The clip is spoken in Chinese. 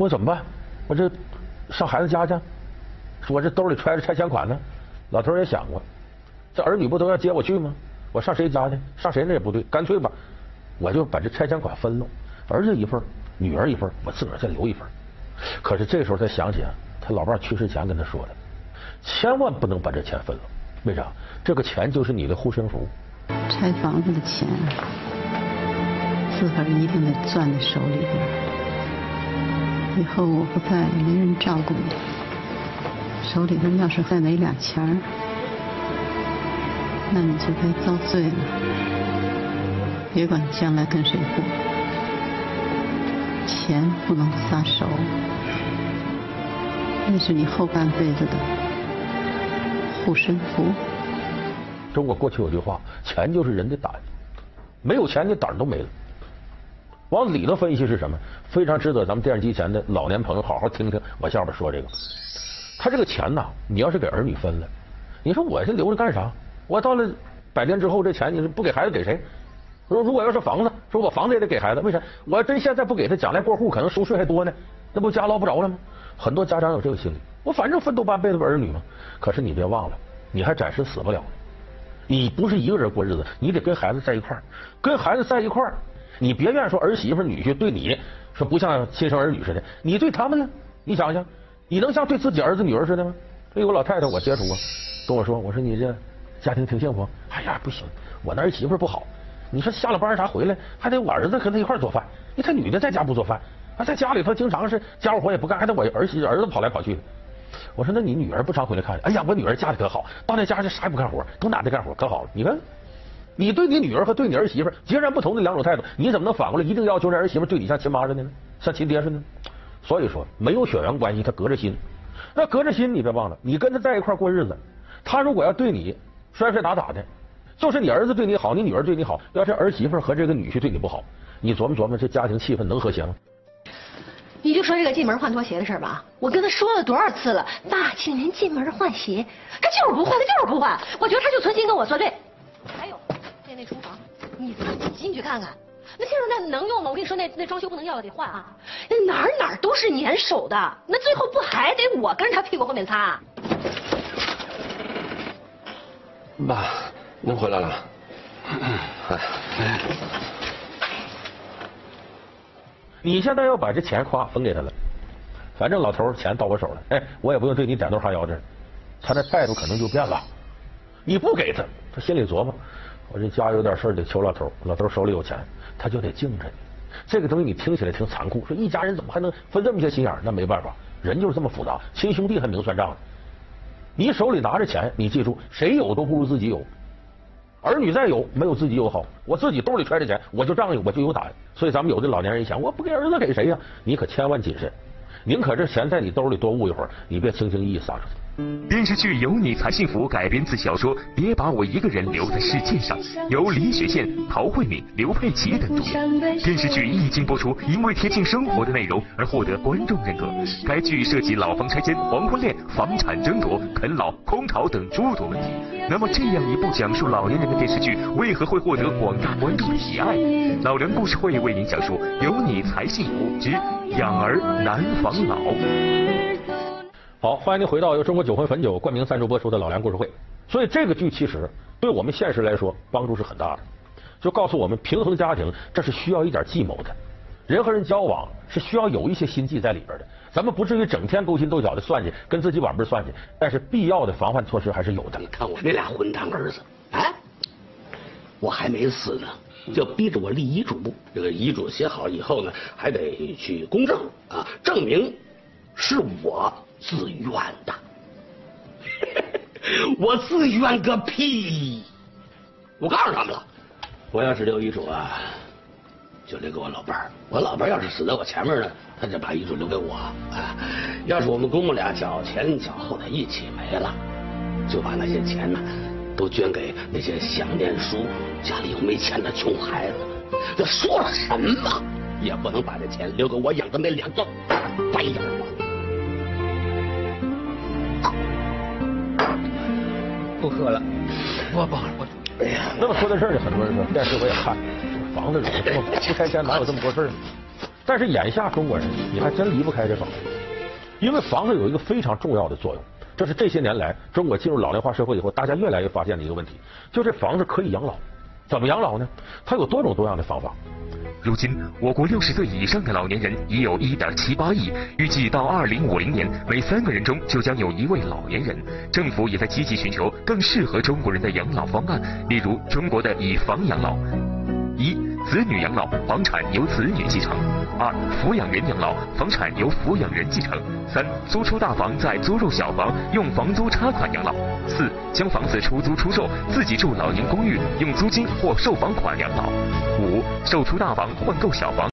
我怎么办？我这上孩子家去，我这兜里揣着拆迁款呢。老头也想过，这儿女不都要接我去吗？我上谁家去？上谁那也不对，干脆吧，我就把这拆迁款分了，儿子一份，女儿一份，我自个儿再留一份。可是这时候他想起，他老伴去世前跟他说的，千万不能把这钱分了。为啥？这个钱就是你的护身符。拆房子的钱，自个儿一定得攥在手里边。以后我不在，没人照顾你。手里头要是再没俩钱儿，那你就该遭罪了。别管将来跟谁过，钱不能撒手，那是你后半辈子的护身符。中国过去有句话，钱就是人的胆，没有钱你胆都没了。往里头分析是什么？非常值得咱们电视机前的老年朋友好好听听我下边说这个。他这个钱呐，你要是给儿女分了，你说我这留着干啥？我到了百年之后，这钱你不给孩子给谁？说如果要是房子，说我房子也得给孩子，为啥？我要真现在不给他，将来过户可能收税还多呢，那不家捞不着了吗？很多家长有这个心理，我反正奋斗半辈子为儿女嘛。可是你别忘了，你还暂时死不了。你不是一个人过日子，你得跟孩子在一块儿，跟孩子在一块儿，你别怨说儿媳妇女婿对你说不像亲生儿女似的，你对他们呢？你想想，你能像对自己儿子女儿似的吗？这有个老太太我接触过，跟我说，我说你这家庭挺幸福，哎呀不行，我那儿媳妇不好，你说下了班啥回来还得我儿子跟他一块做饭，你看女的在家不做饭，啊在家里头经常是家务活也不干，还得我儿媳儿子跑来跑去的。我说那你女儿不常回来看？哎呀，我女儿嫁的可好，到那家就啥也不干活，都男的干活，可好了。你看，你对你女儿和对你儿媳妇截然不同的两种态度，你怎么能反过来一定要求这儿媳妇对你像亲妈似的呢？像亲爹似的呢？所以说，没有血缘关系，他隔着心。那隔着心，你别忘了，你跟他在一块过日子，他如果要对你摔摔打打的，就是你儿子对你好，你女儿对你好，要是儿媳妇和这个女婿对你不好，你琢磨琢磨，这家庭气氛能和谐吗？你就说这个进门换拖鞋的事吧，我跟他说了多少次了，大庆您进门换鞋，他就是不换，他就是不换。我觉得他就存心跟我作对。那那厨房，你自己进去看看，那现在那能用吗？我跟你说，那那装修不能要了，得换啊。那哪儿哪儿都是粘手的，那最后不还得我跟着他屁股后面擦？爸，您回来了。哎。你现在要把这钱夸分给他了，反正老头钱到我手了，哎，我也不用对你点头哈腰的，他那态度可能就变了。你不给他，他心里琢磨，我这家有点事得求老头，老头手里有钱，他就得敬着你。这个东西你听起来挺残酷，说一家人怎么还能分这么些心眼？那没办法，人就是这么复杂，亲兄弟还明算账呢。你手里拿着钱，你记住，谁有都不如自己有。儿女再有，没有自己有好。我自己兜里揣着钱，我就仗义，我就有胆。所以咱们有的老年人一想，我不给儿子给谁呀？你可千万谨慎，宁可这钱在你兜里多捂一会儿，你别轻轻易易撒出去。电视剧《有你才幸福》改编自小说《别把我一个人留在世界上》，由李雪健、陶慧敏、刘佩琦等主演。电视剧一经播出，因为贴近生活的内容而获得观众认可。该剧涉及老房拆迁、黄昏恋、房产争夺、啃老、空巢等诸多问题。那么，这样一部讲述老年人的电视剧，为何会获得广大观众的喜爱？老梁故事会为您讲述《有你才幸福之养儿难防老》。好，欢迎您回到由中国酒魂汾酒冠名赞助播出的老梁故事会。所以这个剧其实对我们现实来说帮助是很大的，就告诉我们平衡家庭这是需要一点计谋的，人和人交往是需要有一些心计在里边的。咱们不至于整天勾心斗角的算计，跟自己晚辈算计，但是必要的防范措施还是有的。你看我那俩混蛋儿子，哎，我还没死呢，就逼着我立遗嘱。这个遗嘱写好以后呢，还得去公证啊，证明是我。自愿的，我自愿个屁！我告诉他们了，我要是留遗嘱啊，就留给我老伴儿。我老伴儿要是死在我前面呢，他就把遗嘱留给我。啊，要是我们公公俩脚前脚后的一起没了，就把那些钱呢，都捐给那些想念书、家里又没钱的穷孩子。这说什么，也不能把这钱留给我养的那两个白眼狼。不喝了，我不喝了。哎呀，那么说的事儿呢？很多人说，电视我也看，房子怎么不拆迁，哪有这么多事儿呢？但是眼下中国人，你还真离不开这房子，因为房子有一个非常重要的作用。这是这些年来中国进入老龄化社会以后，大家越来越发现的一个问题，就这房子可以养老。怎么养老呢？它有多种多样的方法。如今，我国六十岁以上的老年人已有一点七八亿，预计到二零五零年，每三个人中就将有一位老年人。政府也在积极寻求更适合中国人的养老方案，例如中国的以房养老。一、子女养老，房产由子女继承；二、抚养人养老，房产由抚养人继承；三、租出大房再租入小房，用房租差款养老；四、将房子出租出售，自己住老年公寓，用租金或售房款养老；五、售出大房换购小房。